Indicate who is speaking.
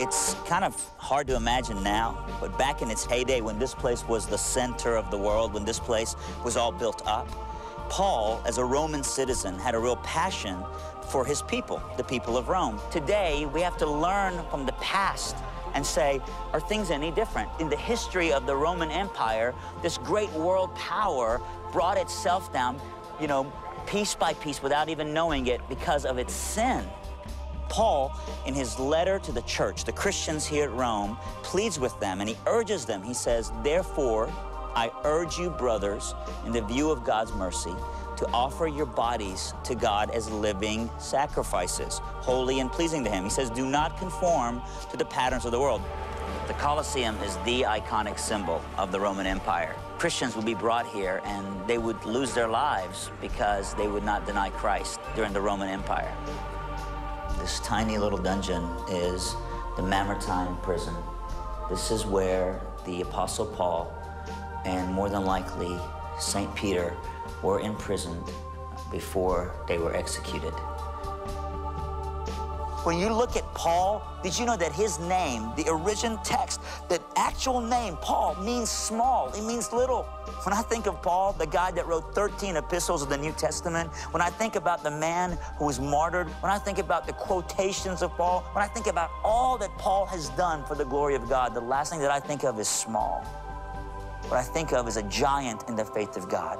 Speaker 1: It's kind of hard to imagine now, but back in its heyday when this place was the center of the world, when this place was all built up, Paul, as a Roman citizen, had a real passion for his people, the people of Rome. Today, we have to learn from the past and say, are things any different? In the history of the Roman Empire, this great world power brought itself down, you know, piece by piece without even knowing it because of its sin. Paul, in his letter to the church, the Christians here at Rome, pleads with them and he urges them. He says, Therefore, I urge you, brothers, in the view of God's mercy, to offer your bodies to God as living sacrifices, holy and pleasing to Him. He says, Do not conform to the patterns of the world. The Colosseum is the iconic symbol of the Roman Empire. Christians would be brought here and they would lose their lives because they would not deny Christ during the Roman Empire. This tiny little dungeon is the Mamertine prison. This is where the Apostle Paul and more than likely St. Peter were imprisoned before they were executed. When you look at Paul, did you know that his name, the original text, that actual name, Paul, means small, it means little. When I think of Paul, the guy that wrote 13 epistles of the New Testament, when I think about the man who was martyred, when I think about the quotations of Paul, when I think about all that Paul has done for the glory of God, the last thing that I think of is small. What I think of is a giant in the faith of God.